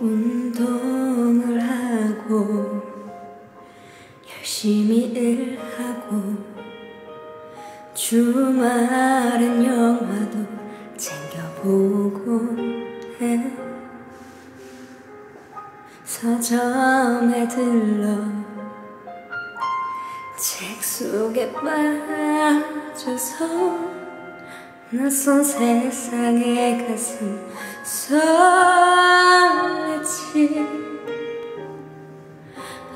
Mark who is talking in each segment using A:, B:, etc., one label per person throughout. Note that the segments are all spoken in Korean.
A: 운동을 하고 열심히 일하고 주말엔 영화도 챙겨보고 해. 서점에 들러 책 속에 빠져서 낯선 세상에 가슴 설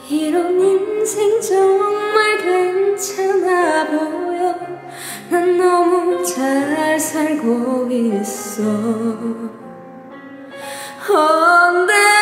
A: 이런 인생 정말 괜찮아 보여. 난 너무 잘 살고 있어. 언데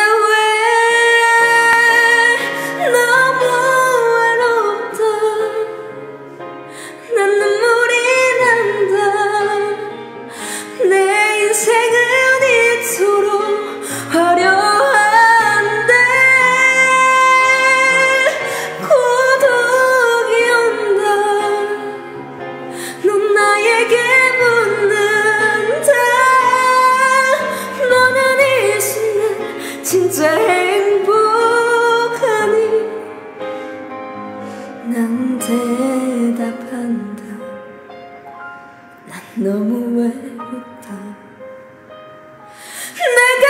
A: 난 대답한다. 난 너무 외롭다. 내가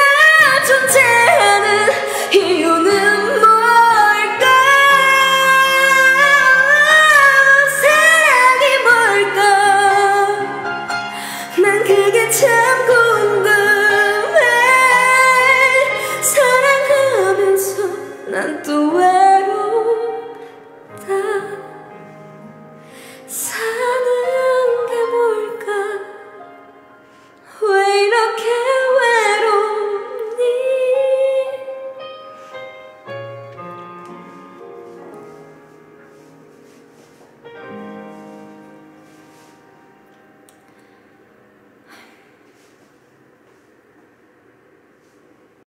A: 존재하는 이유는 뭘까? 사랑이 뭘까? 난 그게 참 궁금해. 사랑하면서 난또